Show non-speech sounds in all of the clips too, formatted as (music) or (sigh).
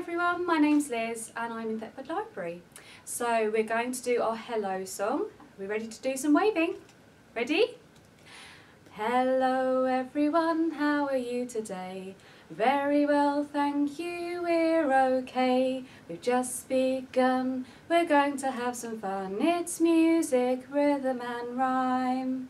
everyone, my name's Liz and I'm in Thetford Library. So we're going to do our hello song. Are we ready to do some waving? Ready? Hello everyone, how are you today? Very well, thank you, we're okay. We've just begun, we're going to have some fun. It's music, rhythm and rhyme.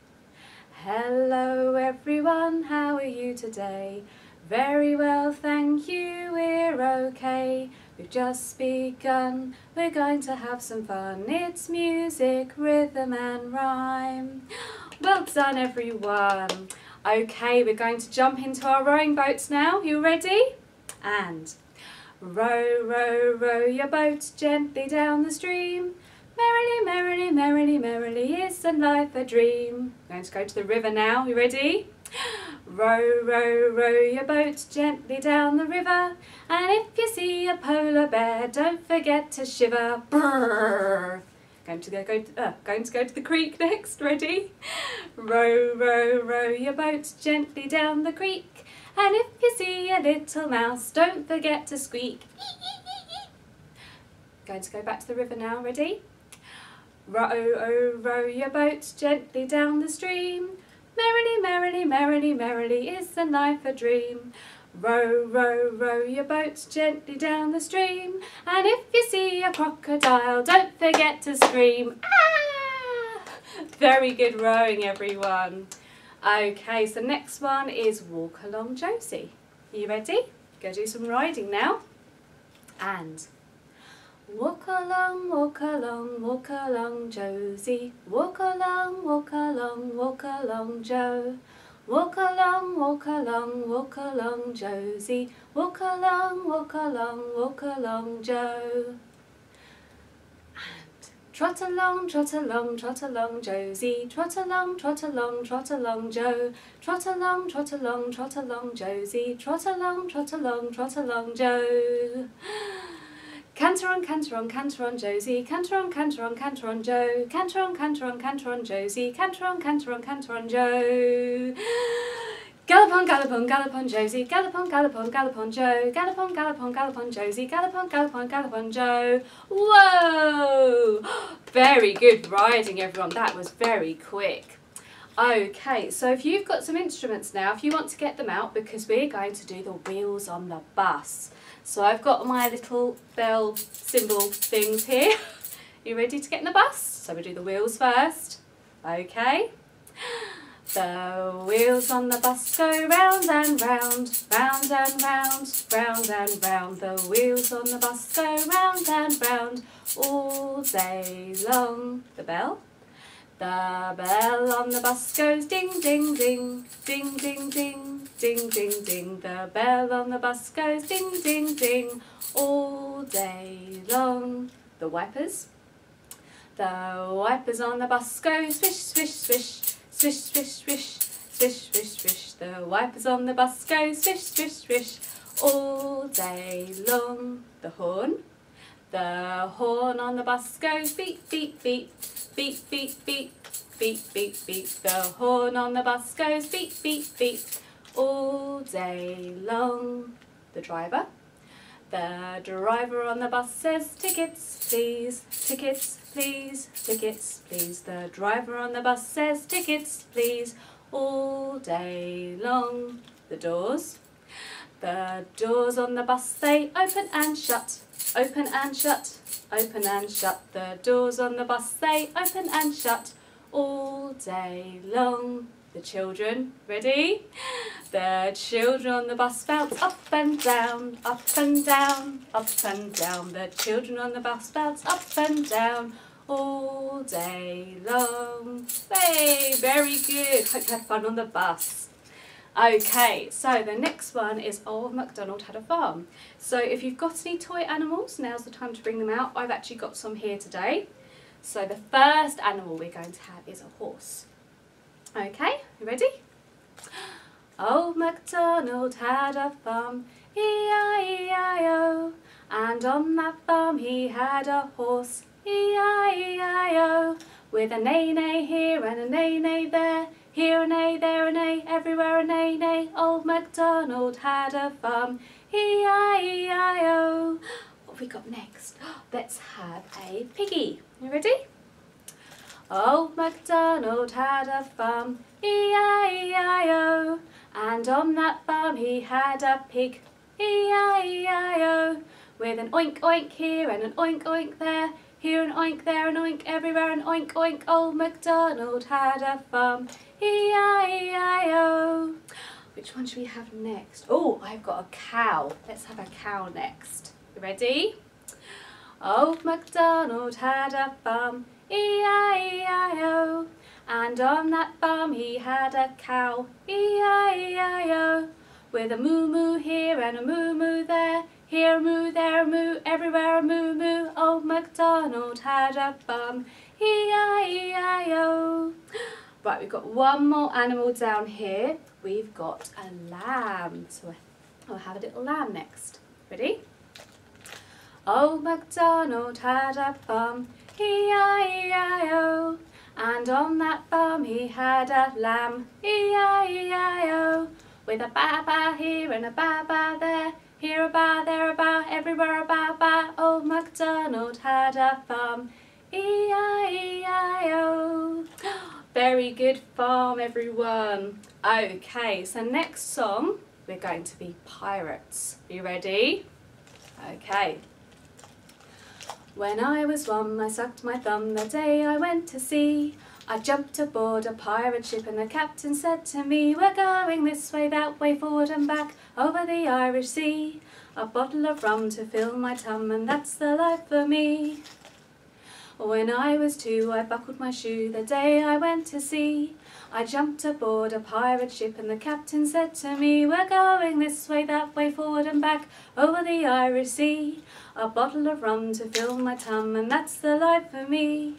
Hello everyone, how are you today? Very well, thank you, we're okay. We've just begun, we're going to have some fun. It's music, rhythm and rhyme. (gasps) Well done everyone. Okay, we're going to jump into our rowing boats now. You ready? And row, row, row your boat gently down the stream. Merrily, merrily, merrily, merrily, isn't life a dream? We're going to go to the river now. You ready? Row, row, row your boat gently down the river, and if you see a polar bear, don't forget to shiver. Brrr. Going to go, go to, uh, going to go to the creek next. Ready? Row, row, row your boat gently down the creek, and if you see a little mouse, don't forget to squeak. Going to go back to the river now. Ready? Row, oh, row your boat gently down the stream. Merrily, merrily, merrily, merrily, isn't life a dream? Row, row, row your boat gently down the stream, and if you see a crocodile, don't forget to scream. Ah! Very good rowing, everyone. Okay, so next one is Walk Along Josie. Are you ready? Go do some riding now. And Walk along, walk along, walk along, Josie. Walk along, walk along, walk along, Joe. Walk along, walk along, walk along, Josie. Walk along, walk along, walk along, Joe. And trot along, trot along, trot along, Josie. Trot along, trot along, trot along, Joe. Trot along, trot along, trot along, Josie. Trot along, trot along, trot along, Joe. Canter on, canter on, canter on, Josie. Canter on, canter on, canter on, Joe. Canter on, canter on, canter on, Josie. Canter on, canter on, canter on, Joe. Gallop on, gallop on, gallop on, Josie. Gallop on, gallop on, gallop on, Joe. Gallop on, gallop on, gallop on, Josie. Gallop on, gallop on, gallop on, Joe. Whoa! (gasps) Very good riding, everyone. That was very quick. Okay, so if you've got some instruments now, if you want to get them out, because we're going to do the wheels on the bus. So I've got my little bell cymbal things here. (laughs) you ready to get in the bus? So we do the wheels first. Okay. (gasps) The wheels on the bus go round and round, round and round, round and round. The wheels on the bus go round and round all day long. The bell. The bell on the bus goes ding, ding, ding, ding, ding, ding, ding, ding, ding. The bell on the bus goes ding, ding, ding, all day long. The wipers. The wipers on the bus go swish, swish, swish, swish, swish, swish, swish, swish, swish. The wipers on the bus go swish, swish, swish, all day long. The horn. The horn on the bus goes beep, beep, beep, beep, beep, beep, beep, beep, beep. The horn on the bus goes beep, beep, beep, all day long. The driver. The driver on the bus says, tickets, please, tickets, please, tickets, please. The driver on the bus says, tickets, please, all day long. The doors. The doors on the bus, they open and shut, open and shut, open and shut. The doors on the bus, say open and shut all day long. The children, ready? The children on the bus bounce up and down, up and down, up and down. The children on the bus bounce up and down all day long. Hey, very good. Hope you had fun on the bus. Okay, so the next one is Old MacDonald Had a Farm. So if you've got any toy animals, now's the time to bring them out. I've actually got some here today. So the first animal we're going to have is a horse. Okay, you ready? Old MacDonald had a farm, E-I-E-I-O, and on that farm he had a horse, E-I-E-I-O, with a neigh-neigh here and a neigh-neigh there, here a neigh, there a neigh, everywhere a neigh-neigh. Old MacDonald had a farm, E-I-E-I-O. What have we got next? (gasps) Let's have a piggy. You ready? Old MacDonald had a farm, E-I-E-I-O. And on that farm he had a pig, E-I-E-I-O. With an oink oink here and an oink oink there, here an oink, there an oink, everywhere an oink oink. Old MacDonald had a farm, E-I-E-I-O. Which one should we have next? Oh, I've got a cow. Let's have a cow next. You ready? Old MacDonald had a farm, E-I-E-I-O. And on that farm he had a cow, E-I-E-I-O. With a moo-moo here and a moo-moo there, here moo, there moo, everywhere moo moo. Old MacDonald had a farm, E-I-E-I-O. Right, we've got one more animal down here. We've got a lamb. So I'll have a little lamb next. Ready? Old MacDonald had a farm, E-I-E-I-O. And on that farm he had a lamb, E-I-E-I-O. With a ba-ba here and a ba-ba there, here a there a everywhere a ba. Old MacDonald had a farm, E-I-E-I-O. (gasps) Very good farm, everyone. Okay, so next song, we're going to be pirates. You ready? Okay. When I was one, I sucked my thumb the day I went to sea. I jumped aboard a pirate ship and the captain said to me, We're going this way, that way, forward and back, over the Irish Sea. A bottle of rum to fill my tum and that's the life for me. When I was two, I buckled my shoe the day I went to sea. I jumped aboard a pirate ship and the captain said to me, We're going this way, that way, forward and back, over the Irish Sea. A bottle of rum to fill my tum and that's the life for me.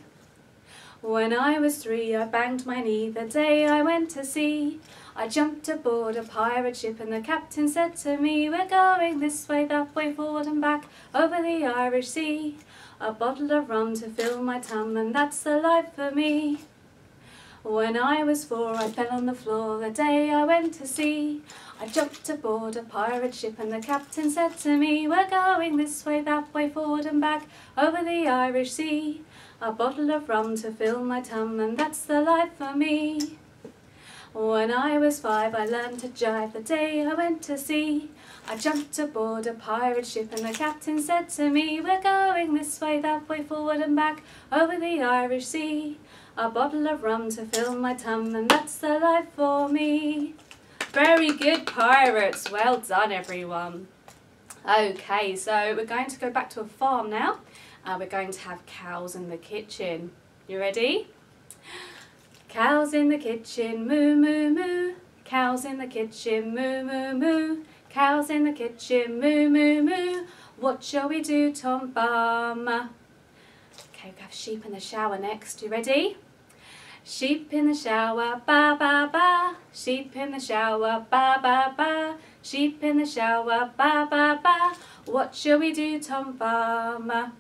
When I was three, I banged my knee the day I went to sea. I jumped aboard a pirate ship and the captain said to me, We're going this way, that way, forward and back, over the Irish Sea. A bottle of rum to fill my tum and that's the life for me. When I was four, I fell on the floor the day I went to sea. I jumped aboard a pirate ship and the captain said to me, We're going this way, that way, forward and back, over the Irish Sea. A bottle of rum to fill my tum and that's the life for me. When I was five, I learned to jive the day I went to sea. I jumped aboard a pirate ship and the captain said to me, We're going this way, that way, forward and back, over the Irish Sea. A bottle of rum to fill my tum and that's the life for me. Very good pirates, well done everyone. Okay, so we're going to go back to a farm now. Uh, we're going to have cows in the kitchen. You ready? Cows in the kitchen, moo moo moo. Cows in the kitchen, moo moo moo. Cows in the kitchen, moo moo moo. What shall we do, Tom Farmer? Okay, we have sheep in the shower next. You ready? Sheep in the shower, ba ba ba. Sheep in the shower, ba ba ba. Sheep in the shower, ba ba ba. What shall we do, Tom Farmer?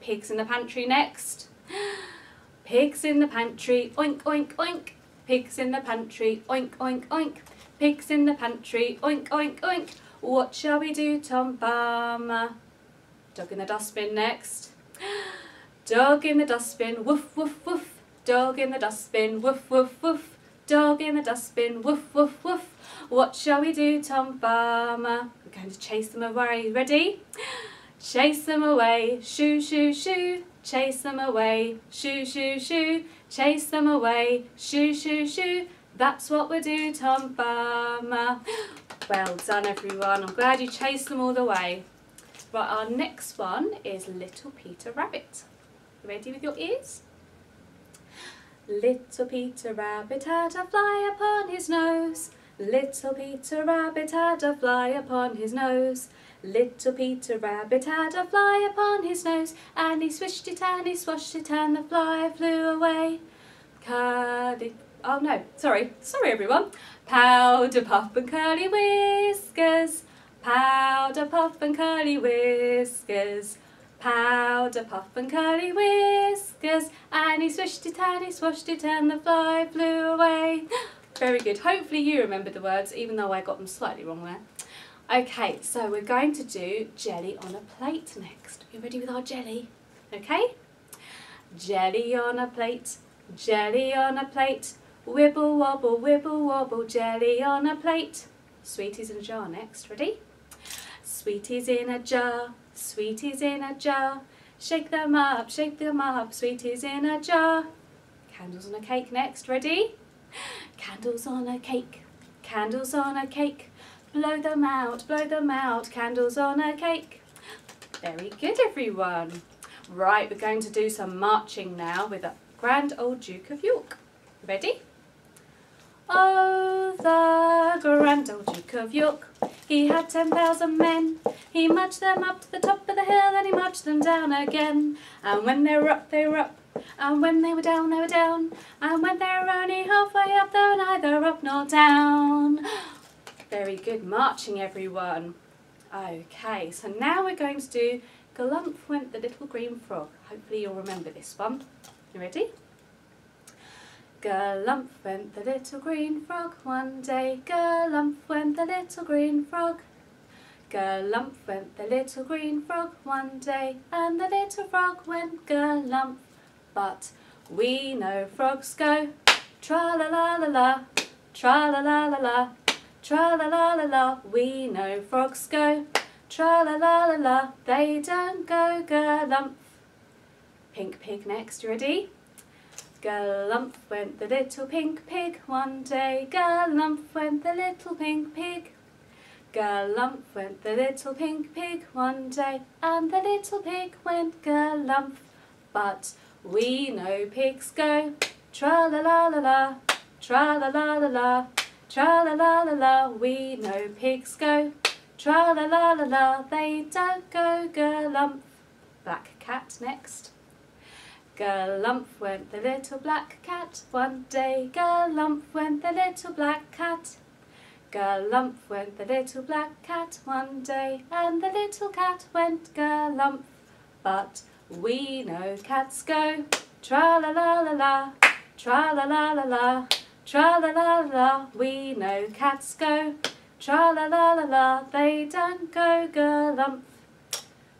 Pigs in the pantry next. (gasps) Pigs in the pantry, oink oink oink. Pigs in the pantry, oink oink oink. Pigs in the pantry, oink oink oink. What shall we do, Tom Farmer? Dog in the dustbin next. (gasps) Dog in the dustbin, woof woof woof. Dog in the dustbin, woof woof woof. Dog in the dustbin, woof woof woof. What shall we do, Tom Farmer? We're going to chase them away. Ready? Chase them away, shoo, shoo, shoo. Chase them away, shoo, shoo, shoo. Chase them away, shoo, shoo, shoo. That's what we do, Tom Farmer. (gasps) Well done, everyone. I'm glad you chased them all the way. Right, our next one is Little Peter Rabbit. Ready with your ears? Little Peter Rabbit had a fly upon his nose. Little Peter Rabbit had a fly upon his nose. Little Peter Rabbit had a fly upon his nose, and he swished it and he swashed it, and the fly flew away. Curly, oh no, sorry, sorry everyone. Powder puff and curly whiskers, powder puff and curly whiskers, powder puff and curly whiskers, and he swished it and he swashed it, and the fly flew away. (gasps) Very good. Hopefully you remember the words, even though I got them slightly wrong there. Okay, so we're going to do jelly on a plate next. Are you ready with our jelly? Okay? Jelly on a plate, jelly on a plate, wibble wobble, wibble wobble, jelly on a plate. Sweeties in a jar next, ready? Sweeties in a jar, sweeties in a jar, shake them up, shake them up, sweeties in a jar. Candles on a cake next, ready? Candles on a cake, candles on a cake, blow them out, blow them out, candles on a cake. Very good everyone. Right, we're going to do some marching now with the Grand Old Duke of York. Ready? Oh, the Grand Old Duke of York, he had ten thousand men. He marched them up to the top of the hill, and he marched them down again. And when they were up, they were up. And when they were down, they were down. And when they were only halfway up, they were neither up nor down. Very good marching, everyone. Okay, so now we're going to do Galump went the little green frog. Hopefully you'll remember this one. You ready? Galump went the little green frog one day. Galump went the little green frog. Galump went the little green frog one day, and the little frog went galump. But we know frogs go tra la la la la, tra la la la la, tra la la la la. We know frogs go Tra la la la la, they don't go galump. Pink pig next, ready? Galump went the little pink pig one day. Galump went the little pink pig. Galump went the little pink pig one day, and the little pig went galump. But we know pigs go tra la la la la, tra la la la la, tra la la la la. We know pigs go Tra la la la la, they don't go galump. Black cat next. Galump went the little black cat one day. Galump went the little black cat. Galump went the little black cat one day, and the little cat went galump. But we know cats go tra la la la la, tra la la la la, tra la la la. We know cats go Tra la la la la, they don't go galump.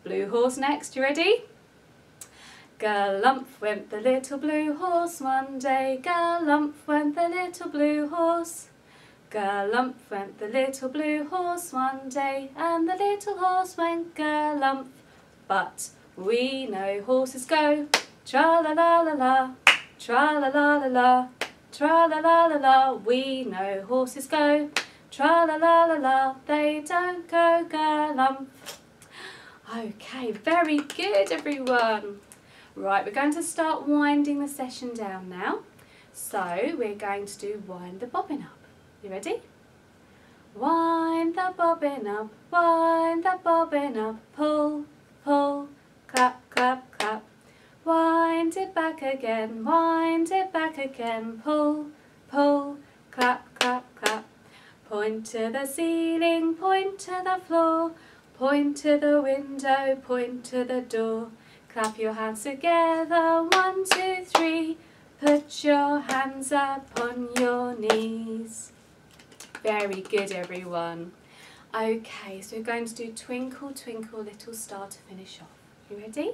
Blue horse next, you ready? Galump went the little blue horse one day, galump went the little blue horse. Galump went the little blue horse one day, and the little horse went galump. But we know horses go tra la la la la, tra la la la la, tra la la la la. We know horses go Tra la la la la, they don't go galump. Okay, very good everyone. Right, we're going to start winding the session down now. So we're going to do wind the bobbin up. You ready? Wind the bobbin up, wind the bobbin up, pull, pull, clap, clap. Wind it back again, wind it back again, pull, pull, clap, clap, clap. Point to the ceiling, point to the floor, point to the window, point to the door. Clap your hands together, one, two, three. Put your hands up on your knees. Very good, everyone. Okay, so we're going to do Twinkle, Twinkle, Little Star to finish off. You ready?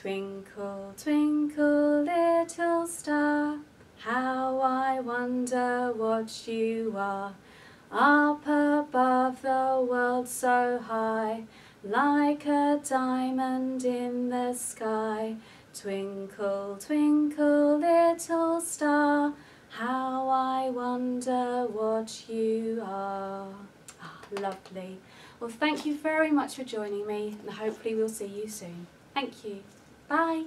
Twinkle, twinkle, little star, how I wonder what you are, up above the world so high, like a diamond in the sky. Twinkle, twinkle, little star, how I wonder what you are. Ah, lovely. Well, thank you very much for joining me, and hopefully we'll see you soon. Thank you. Bye.